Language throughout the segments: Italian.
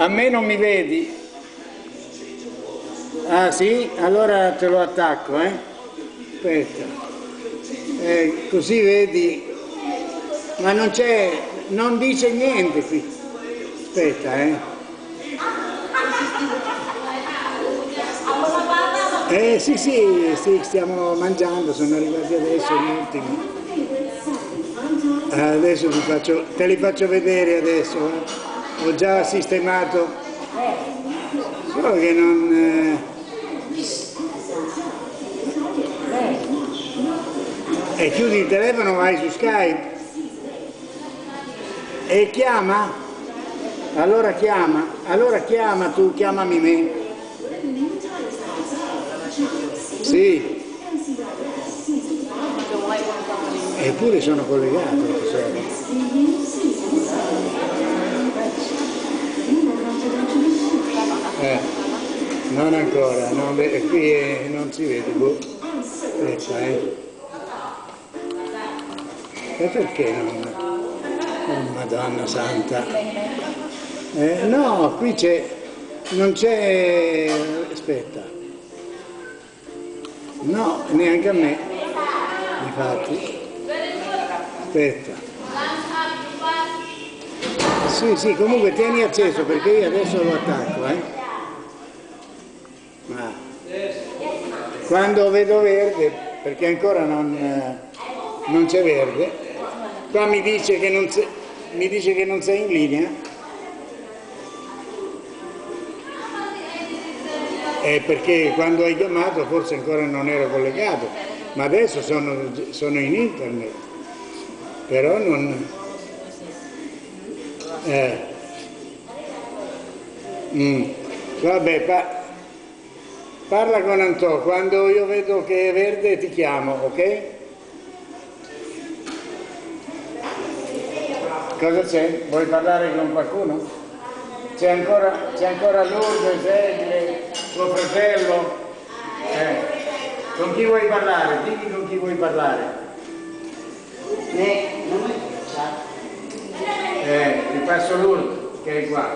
A me non mi vedi? Ah sì? Allora te lo attacco, eh? Aspetta. Eh, così vedi. Ma non c'è, non dice niente qui. Aspetta, eh? Eh sì, sì, sì, stiamo mangiando, sono arrivati adesso gli ultimi. Adesso vi faccio, te li faccio vedere adesso, eh. Ho già sistemato, solo che non... Eh... E chiudi il telefono, vai su Skype e chiama? Allora chiama, allora chiama tu, chiamami me. Sì. Eppure sono collegato. Non ancora, non, qui è, non si vede. Boh. Aspetta, eh. E perché non? Oh, Madonna Santa. Eh, no, qui c'è, non c'è, aspetta. No, neanche a me, infatti. Aspetta. Sì, sì, comunque tieni acceso perché io adesso lo attacco, eh. Quando vedo verde, perché ancora non, non c'è verde, qua mi dice, che non mi dice che non sei in linea. Eh, perché quando hai chiamato forse ancora non ero collegato, ma adesso sono, sono in internet, però non... Eh. Mm. Vabbè, pa parla con Antò, quando io vedo che è verde ti chiamo, ok? Cosa c'è? Vuoi parlare con qualcuno? C'è ancora, ancora Lourdes, Edile, tuo fratello? Eh. Con chi vuoi parlare? Dimmi con chi vuoi parlare. Eh, ti passo Lourdes, che è qua.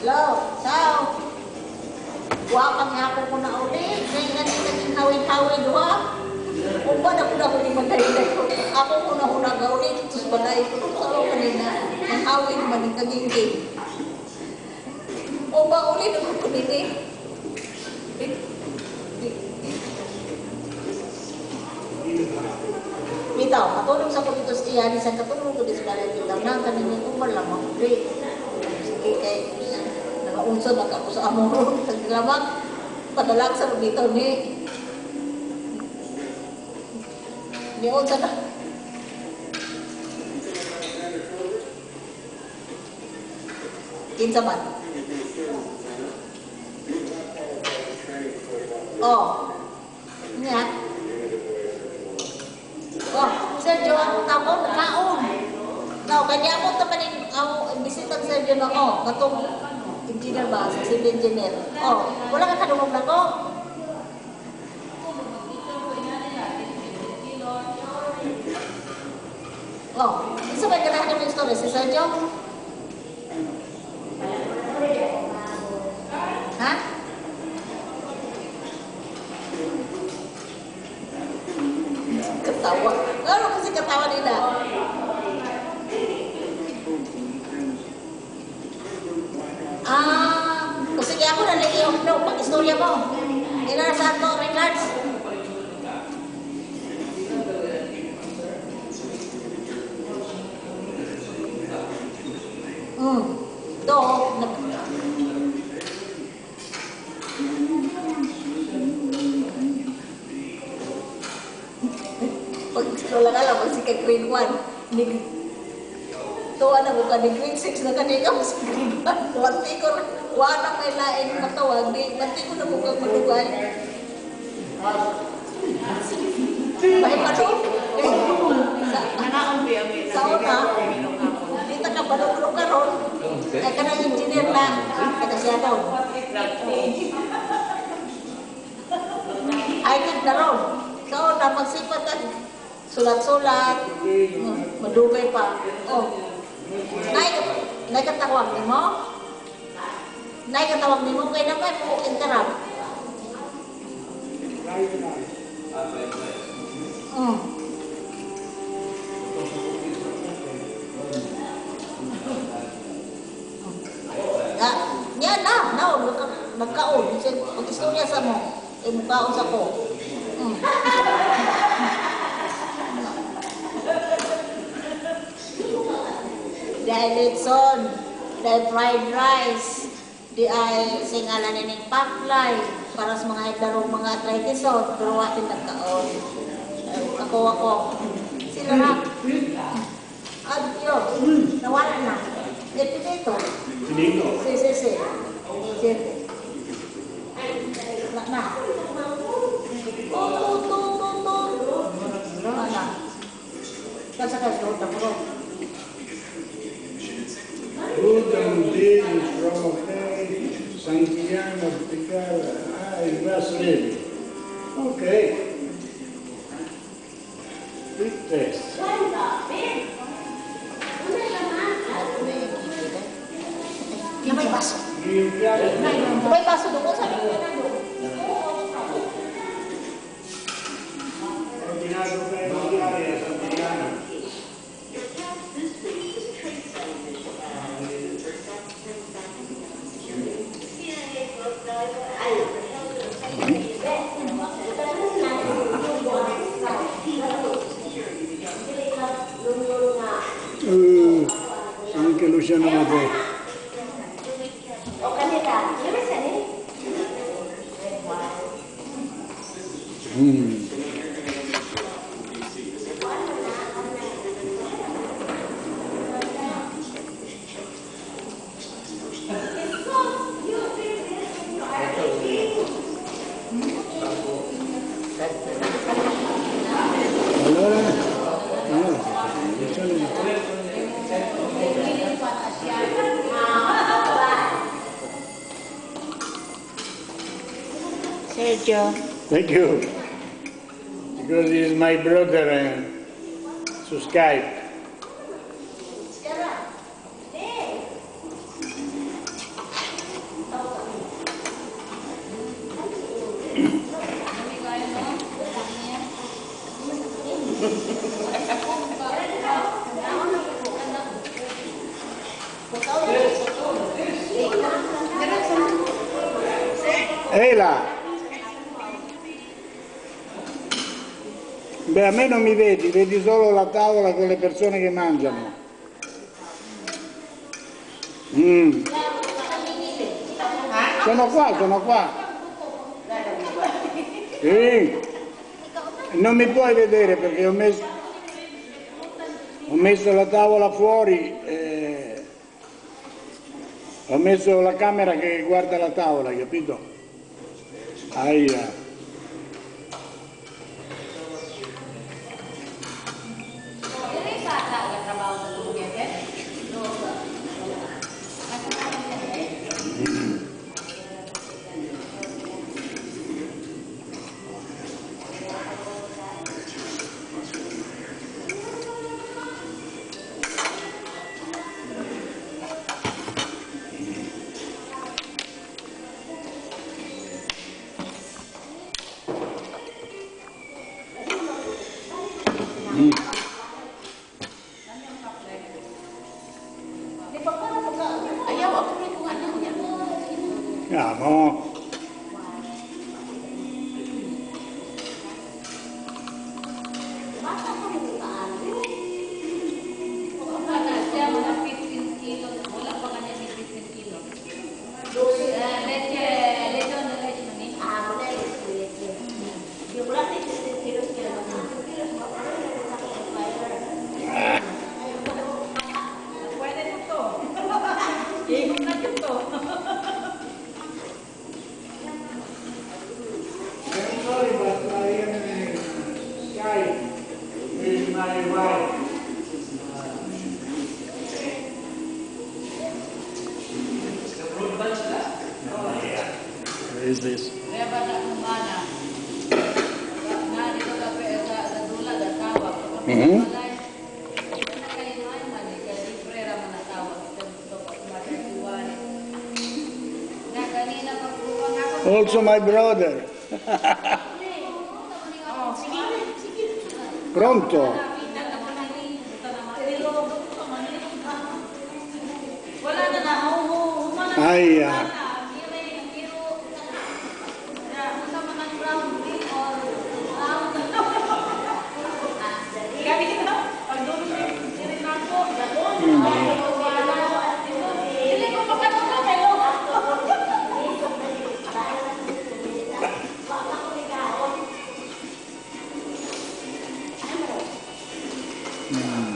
Hello, ciao. Wakang nga po ko na ulit. Ngayon nga naging naway-taway doha. Kung ba na kuna ko ni Magdalena ko. Ako ko na huna ka ulit. Tapos balay ko. Saro ka rin na. Ang away naman yung kagingin. O ba ulit ako kuniti? Bitaw, matulog sa kulitos tiyan isang katulog. Sa amo ron. Salamat. Padalag sa bitaw ni ni unsa na. Kinsa? Oh. Nya. Oh, Sergio, tapon kaon. Now, kanya mo ta maning ang bisita sa Sergio na oh, katong engineer ba, sa civil engineer. Oh, wala ka kadungog na ko. Oh, isa ba ganahan yung story si Sergio? Hmm. Do, nag... Pag wala ka lang, pag si kay grade 1, nig... Tuwa na ko ka ni grade 6 na kanina ko sa grade 1. Wanti ko, wala matawag, di, wanti na ko kang malugay. May pano? Sa, sa una, dito ka ka ron, ay ka na engineer na, kaya siya daw. Ay, na ron. Sa una, magsipat ka, sulat-sulat, madugay pa. Oh, Nay, nay katawag ni mo? Nay katawag ni mo kay na may po interrupt. Mm. panahon, magka, magkaon. Mag-istorya sa mo, eh mukhaon sa ko. Hmm. di ay fried rice, di ay singala ni ning paklay, para sa mga idlarong mga arthritis, so, pero atin nagkaon. Ako, ako. Sila na. Adiyo. Nawala na. Ito dito. Dito? Si, si, si. siete. Nah, Buddha, Deus, Ramon Santiago, Picada, ah, e brasileiro. Ok. mais Sergio. Thank you. Because he is my brother uh, and to Skype. Ehi là! Beh, a me non mi vedi, vedi solo la tavola con le persone che mangiano. Mm. Sono qua, sono qua. Sì. Non mi puoi vedere perché ho messo, ho messo la tavola fuori, eh, ho messo la camera che guarda la tavola, capito? Aia. Cảm. also my brother. Pronto? Aia. Mm.